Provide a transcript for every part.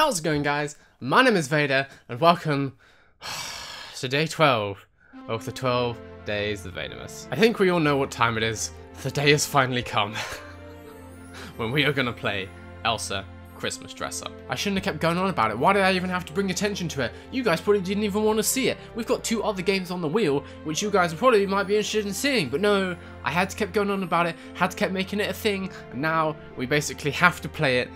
How's it going guys? My name is Vader and welcome to day 12 of the 12 days of Vadermas. I think we all know what time it is. The day has finally come when we are gonna play Elsa Christmas dress up. I shouldn't have kept going on about it. Why did I even have to bring attention to it? You guys probably didn't even want to see it. We've got two other games on the wheel, which you guys probably might be interested in seeing, but no, I had to keep going on about it, had to keep making it a thing, and now we basically have to play it.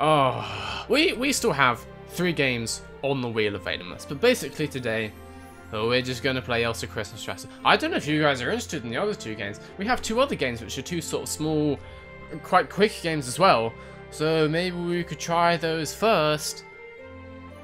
Oh, we, we still have three games on the wheel of Vadermas, but basically today, we're just gonna play Elsa Christmas Dress. I don't know if you guys are interested in the other two games. We have two other games which are two sort of small, quite quick games as well. So maybe we could try those first.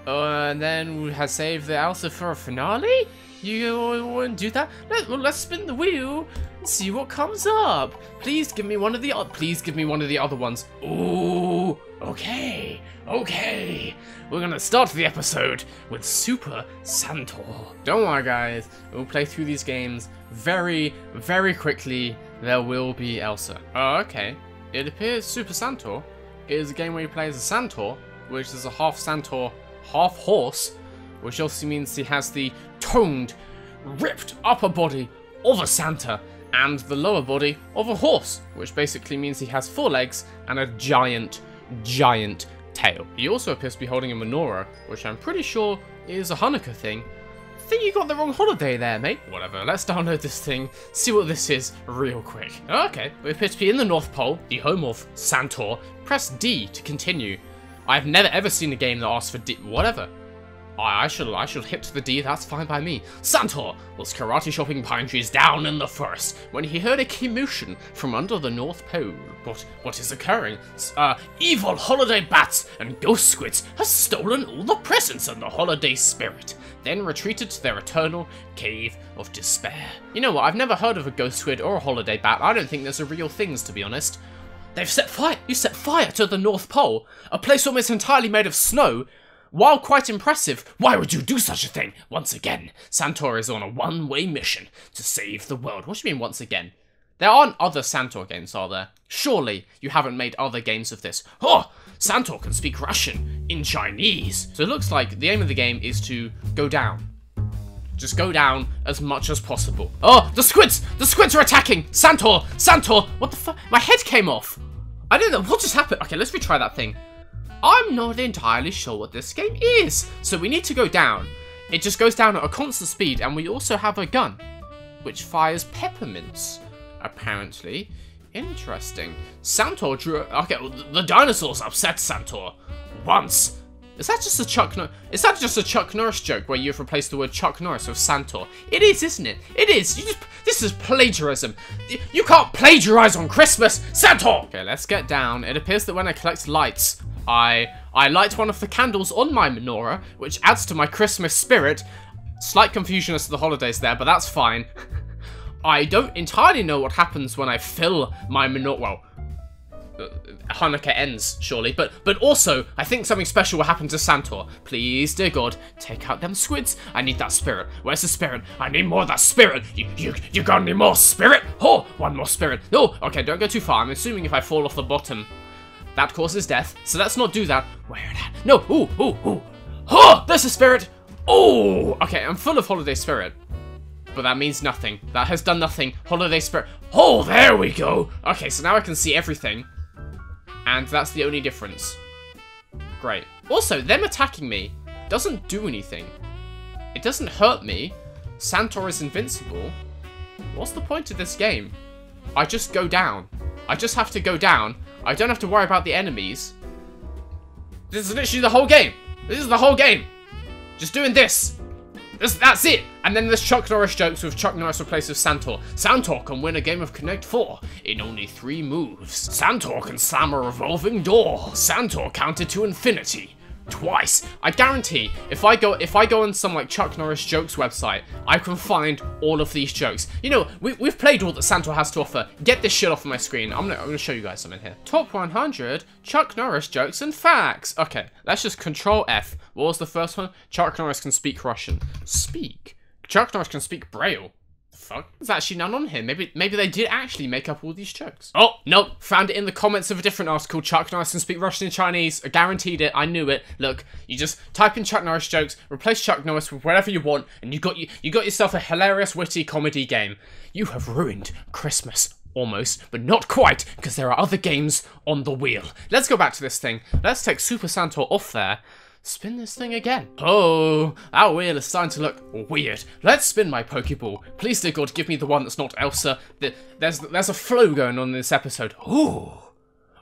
Uh, and then we have saved the Elsa for a finale? You to do that? Let, well, let's spin the wheel and see what comes up. Please give me one of the please give me one of the other ones. Ooh, okay, okay. We're gonna start the episode with Super Santor. Don't worry, guys. We'll play through these games very, very quickly. There will be Elsa. Oh, okay. It appears Super Santor is a game where you play as a Santor, which is a half Santor, half horse, which also means he has the toned, ripped upper body of a Santa and the lower body of a horse, which basically means he has four legs and a giant, giant tail. He also appears to be holding a menorah, which I'm pretty sure is a Hanukkah thing. I think you got the wrong holiday there, mate. Whatever, let's download this thing, see what this is real quick. Okay, we appear to be in the North Pole, the home of Santor. Press D to continue. I've never ever seen a game that asks for D- whatever. I, I should I should hit the D, that's fine by me. Santor was karate chopping pine trees down in the forest when he heard a commotion from under the North Pole. But what is occurring? Uh, evil holiday bats and ghost squids have stolen all the presents and the holiday spirit, then retreated to their eternal cave of despair. You know what, I've never heard of a ghost squid or a holiday bat. I don't think those are real things, to be honest. They've set fire. You set fire to the North Pole, a place almost entirely made of snow. While quite impressive, why would you do such a thing? Once again, Santor is on a one-way mission to save the world. What do you mean once again? There aren't other Santor games, are there? Surely you haven't made other games of this. Oh, Santor can speak Russian in Chinese. So it looks like the aim of the game is to go down. Just go down as much as possible. Oh, the squids! The squids are attacking! Santor! Santor! What the fuck? My head came off! I don't know, what just happened? Okay, let's retry that thing. I'm not entirely sure what this game is. So we need to go down. It just goes down at a constant speed, and we also have a gun, which fires peppermints, apparently. Interesting. Santor drew... Okay, the dinosaurs upset Santor. Once. Is that just a Chuck Norris? Is that just a Chuck Norris joke where you've replaced the word Chuck Norris with Santor? It is, isn't it? It is. Just, this is plagiarism. You can't plagiarize on Christmas, Santor. Okay, let's get down. It appears that when I collect lights, I I light one of the candles on my menorah, which adds to my Christmas spirit. Slight confusion as to the holidays there, but that's fine. I don't entirely know what happens when I fill my menorah. Well, Uh, Hanukkah ends, surely. But but also, I think something special will happen to Santor. Please, dear God, take out them squids. I need that spirit. Where's the spirit? I need more of that spirit. You you you got any more spirit? Oh, one more spirit. No, okay, don't go too far. I'm assuming if I fall off the bottom, that causes death. So let's not do that. Where that? No. Ooh ooh ooh. Oh, there's a spirit. Oh, okay. I'm full of holiday spirit. But that means nothing. That has done nothing. Holiday spirit. Oh, there we go. Okay, so now I can see everything. And that's the only difference. Great. Also, them attacking me doesn't do anything. It doesn't hurt me. Santor is invincible. What's the point of this game? I just go down. I just have to go down. I don't have to worry about the enemies. This is literally the whole game. This is the whole game. Just doing this. This, that's it. And then there's Chuck Norris jokes with Chuck Norris replaced with Santor. Santor can win a game of Connect 4 in only three moves. Santor can slam a revolving door. Santor counted to infinity twice. I guarantee if I go if I go on some like Chuck Norris jokes website, I can find all of these jokes. You know, we, we've played all that Santor has to offer. Get this shit off of my screen. I'm gonna, I'm gonna show you guys something here. Top 100 Chuck Norris jokes and facts. Okay, let's just control F. What was the first one? Chuck Norris can speak Russian. Speak? Chuck Norris can speak Braille. Fuck? There's actually none on here. Maybe maybe they did actually make up all these jokes. Oh, no. Found it in the comments of a different article. Chuck Norris can speak Russian and Chinese. I guaranteed it. I knew it. Look, you just type in Chuck Norris jokes, replace Chuck Norris with whatever you want, and you got you, you got yourself a hilarious, witty comedy game. You have ruined Christmas. Almost, but not quite, because there are other games on the wheel. Let's go back to this thing. Let's take Super Santa off there spin this thing again. Oh, our wheel is starting to look weird. Let's spin my Pokeball. Please, dear God, give me the one that's not Elsa. There's, there's a flow going on in this episode. Ooh.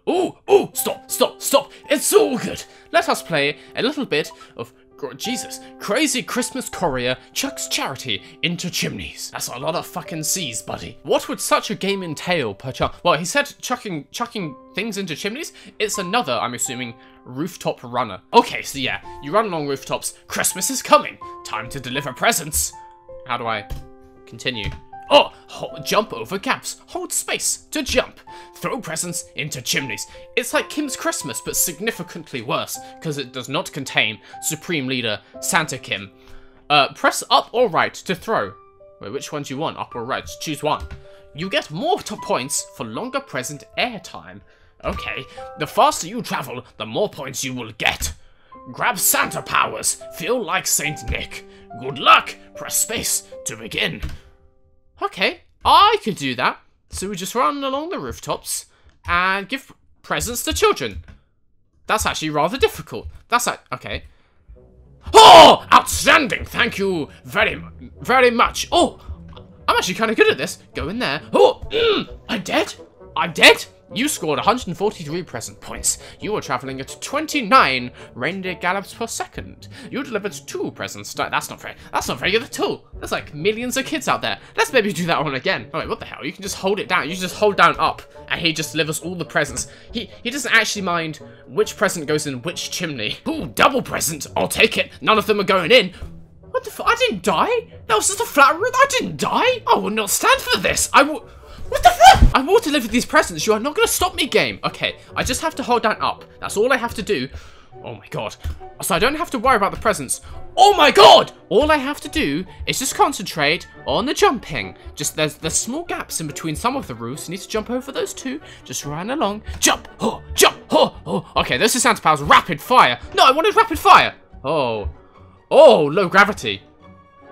Ooh, ooh, stop, stop, stop. It's all good. Let us play a little bit of Jesus, crazy Christmas courier chucks charity into chimneys. That's a lot of fucking C's, buddy. What would such a game entail, perchance? Well, he said chucking chucking things into chimneys. It's another, I'm assuming, rooftop runner. Okay, so yeah, you run along rooftops. Christmas is coming. Time to deliver presents. How do I continue? Oh, jump over gaps. Hold space to jump. Throw presents into chimneys. It's like Kim's Christmas, but significantly worse, because it does not contain Supreme Leader Santa Kim. Uh, press up or right to throw. Wait, which one do you want? Up or right? Choose one. You get more points for longer present airtime. Okay, the faster you travel, the more points you will get. Grab Santa powers. Feel like Saint Nick. Good luck. Press space to begin. Okay, I could do that. So we just run along the rooftops and give presents to children. That's actually rather difficult. That's like, okay. Oh, outstanding. Thank you very, very much. Oh, I'm actually kind of good at this. Go in there. Oh, mm, I'm dead. I'm dead. You scored 143 present points. You were traveling at 29 reindeer gallops per second. You delivered two presents. That's not fair. That's not very good at all. There's like millions of kids out there. Let's maybe do that one again. Oh wait, what the hell? You can just hold it down. You just hold down up, and he just delivers all the presents. He he doesn't actually mind which present goes in which chimney. Ooh, double present. I'll take it. None of them are going in. What the fuck? I didn't die. That was just a flat roof. I didn't die. I will not stand for this. I will. What the fuck? I will deliver these presents. You are not going to stop me, game. Okay, I just have to hold that up. That's all I have to do. Oh my god. So I don't have to worry about the presents. Oh my god! All I have to do is just concentrate on the jumping. Just there's there's small gaps in between some of the roofs. You need to jump over those two. Just run along. Jump! Oh, jump! Oh, oh. Okay, this is Santa Powers. Rapid fire. No, I wanted rapid fire. Oh. Oh, low gravity.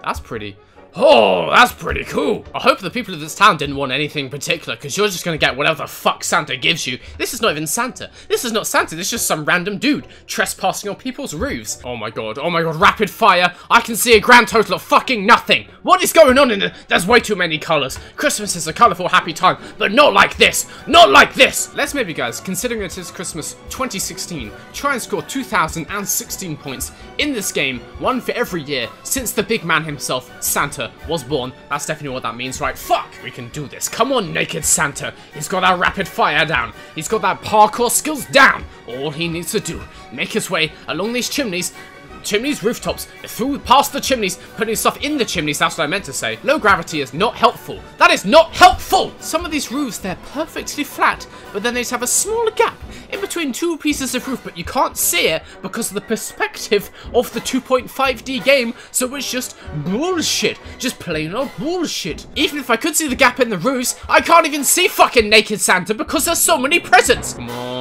That's pretty. Oh, that's pretty cool. I hope the people of this town didn't want anything particular, because you're just going to get whatever the fuck Santa gives you. This is not even Santa. This is not Santa. This is just some random dude trespassing on people's roofs. Oh my god. Oh my god. Rapid fire. I can see a grand total of fucking nothing. What is going on in there? There's way too many colors. Christmas is a colorful, happy time, but not like this. Not like this. Let's maybe, guys, considering it is Christmas 2016, try and score 2,016 points in this game, one for every year, since the big man himself, Santa, Santa was born. That's definitely what that means, right? Fuck! We can do this. Come on, Naked Santa. He's got our rapid fire down. He's got that parkour skills down. All he needs to do, make his way along these chimneys, chimneys, rooftops, through past the chimneys, putting stuff in the chimneys, that's what I meant to say. Low gravity is not helpful. That is not helpful! Some of these roofs, they're perfectly flat, but then they just have a smaller gap in between two pieces of roof, but you can't see it because of the perspective of the 2.5D game, so it's just bullshit. Just plain old bullshit. Even if I could see the gap in the roofs, I can't even see fucking Naked Santa because there's so many presents. Come on,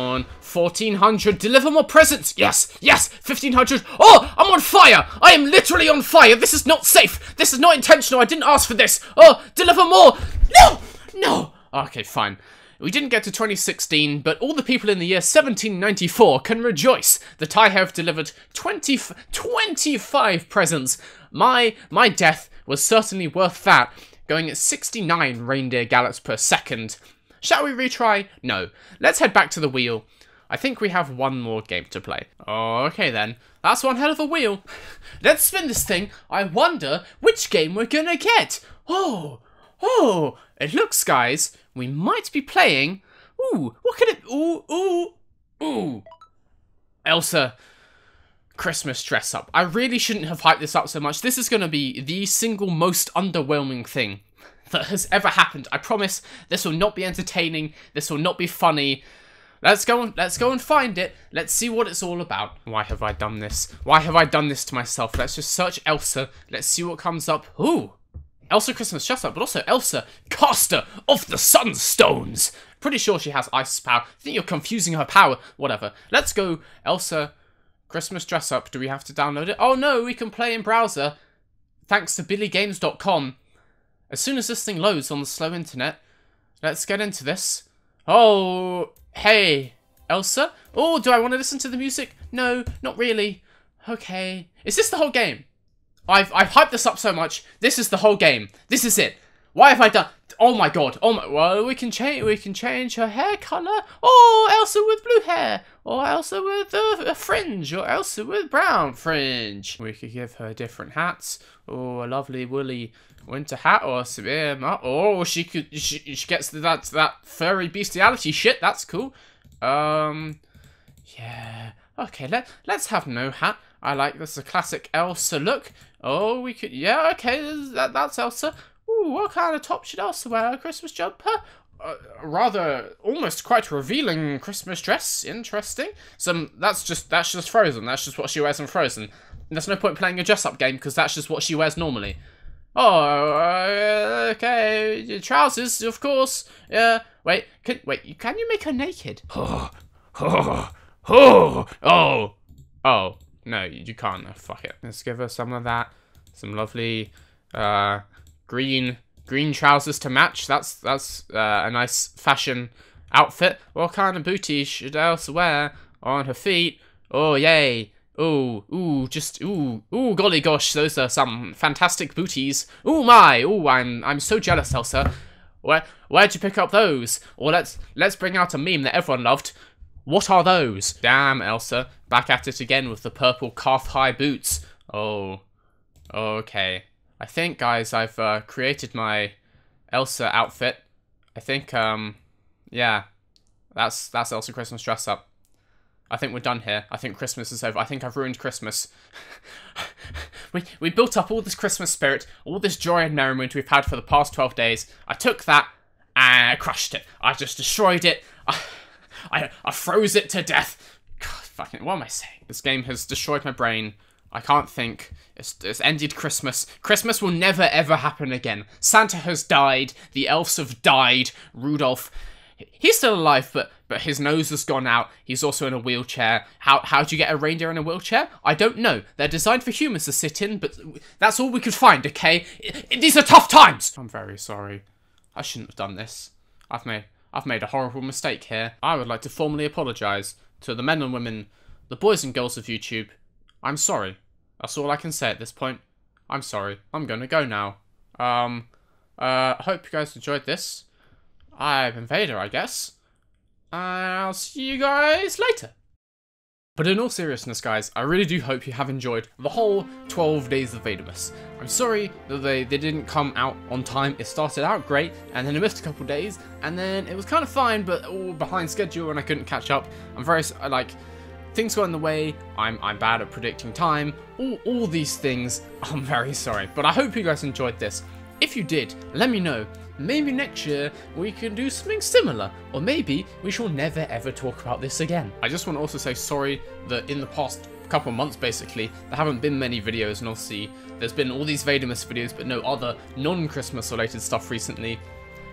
1400, deliver more presents. Yes, yes, 1500. Oh, I'm on fire. I am literally on fire. This is not safe. This is not intentional. I didn't ask for this. Oh, deliver more. No, no. Oh, okay, fine. We didn't get to 2016, but all the people in the year 1794 can rejoice that I have delivered 20, 25 presents. My, my death was certainly worth that, going at 69 reindeer gallops per second. Shall we retry? No. Let's head back to the wheel. I think we have one more game to play. Okay then. That's one hell of a wheel. Let's spin this thing. I wonder which game we're gonna get. Oh, oh, it looks, guys, we might be playing... Ooh, what could it... Ooh, ooh, ooh. Elsa, Christmas dress up. I really shouldn't have hyped this up so much. This is going to be the single most underwhelming thing that has ever happened. I promise this will not be entertaining. This will not be funny. Let's go and let's go and find it. Let's see what it's all about. Why have I done this? Why have I done this to myself? Let's just search Elsa. Let's see what comes up. Ooh. Elsa Christmas dress up, but also Elsa, caster of the Sunstones. Pretty sure she has ice power. I think you're confusing her power. Whatever. Let's go Elsa Christmas dress up. Do we have to download it? Oh no, we can play in browser. Thanks to billygames.com. As soon as this thing loads on the slow internet, let's get into this. Oh, hey, Elsa? Oh, do I want to listen to the music? No, not really. Okay. Is this the whole game? I've, I've hyped this up so much. This is the whole game. This is it. Why have I done... Oh my god. Oh my... Well, we can change we can change her hair color. Oh, Elsa with blue hair. Or Elsa with a, a fringe. Or Elsa with brown fringe. We could give her different hats. Oh, a lovely woolly winter hat or severe Oh, she could... She, she gets that, that furry bestiality shit. That's cool. Um... Yeah. Okay, let, let's have no hat. I like this a classic Elsa look. Oh, we could, yeah, okay, that, that's Elsa. Ooh, what kind of top should Elsa wear? A Christmas jumper? Uh, rather, almost quite revealing Christmas dress. Interesting. Some, that's just, that's just Frozen. That's just what she wears in Frozen. There's no point playing a dress-up game because that's just what she wears normally. Oh, uh, okay, trousers, of course. Yeah, wait, can, wait, can you make her naked? Oh, oh, oh, oh, oh. No, you can't. Fuck it. Let's give her some of that. Some lovely uh, green green trousers to match. That's that's uh, a nice fashion outfit. What kind of booty should Elsa wear on her feet? Oh, yay. Ooh, ooh, just, ooh, ooh, golly gosh, those are some fantastic booties. Ooh, my, ooh, I'm, I'm so jealous, Elsa. Where, where'd you pick up those? Or let's, let's bring out a meme that everyone loved. What are those? Damn, Elsa. Back at it again with the purple calf-high boots. Oh. Okay. I think, guys, I've uh, created my Elsa outfit. I think, um, yeah. That's, that's Elsa Christmas dress up. I think we're done here. I think Christmas is over. I think I've ruined Christmas. we, we built up all this Christmas spirit, all this joy and merriment we've had for the past 12 days. I took that and I crushed it. I just destroyed it. I, I, I froze it to death. God, fucking, what am I saying? This game has destroyed my brain. I can't think. It's, it's ended Christmas. Christmas will never ever happen again. Santa has died. The elves have died. Rudolph, he's still alive, but but his nose has gone out. He's also in a wheelchair. How how do you get a reindeer in a wheelchair? I don't know. They're designed for humans to sit in, but that's all we could find. Okay, it, it, these are tough times. I'm very sorry. I shouldn't have done this. I've made I've made a horrible mistake here. I would like to formally apologise to the men and women, the boys and girls of YouTube. I'm sorry. That's all I can say at this point. I'm sorry. I'm gonna go now. Um, uh, hope you guys enjoyed this. I've been Vader, I guess. I'll see you guys later. But in all seriousness, guys, I really do hope you have enjoyed the whole 12 days of Vadermas. I'm sorry that they, they didn't come out on time. It started out great, and then it missed a couple days, and then it was kind of fine, but all behind schedule, and I couldn't catch up. I'm very, uh, like, things got in the way, I'm, I'm bad at predicting time, all, all these things, I'm very sorry. But I hope you guys enjoyed this. If you did, let me know maybe next year we can do something similar, or maybe we shall never ever talk about this again. I just want to also say sorry that in the past couple months basically, there haven't been many videos, and obviously there's been all these Vadermas videos, but no other non-Christmas related stuff recently.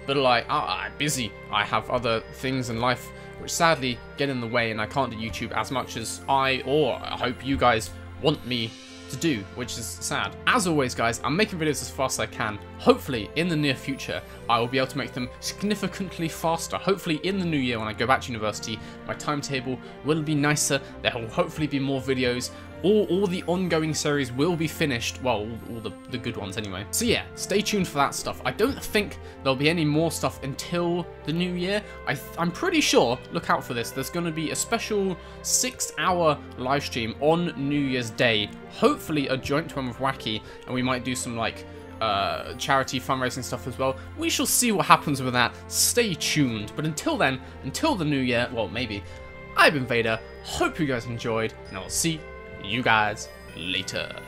But like, I, I'm busy, I have other things in life which sadly get in the way, and I can't do YouTube as much as I, or I hope you guys want me to do, which is sad. As always, guys, I'm making videos as fast as I can. Hopefully, in the near future, I will be able to make them significantly faster. Hopefully, in the new year, when I go back to university, my timetable will be nicer. There will hopefully be more videos all, all the ongoing series will be finished. Well, all, all the, the good ones anyway. So yeah, stay tuned for that stuff. I don't think there'll be any more stuff until the new year. I I'm pretty sure, look out for this, there's going to be a special six hour live stream on New Year's Day. Hopefully a joint one with Wacky, and we might do some like uh, charity fundraising stuff as well. We shall see what happens with that. Stay tuned. But until then, until the new year, well, maybe, I've been Vader. Hope you guys enjoyed, and I'll see you guys later.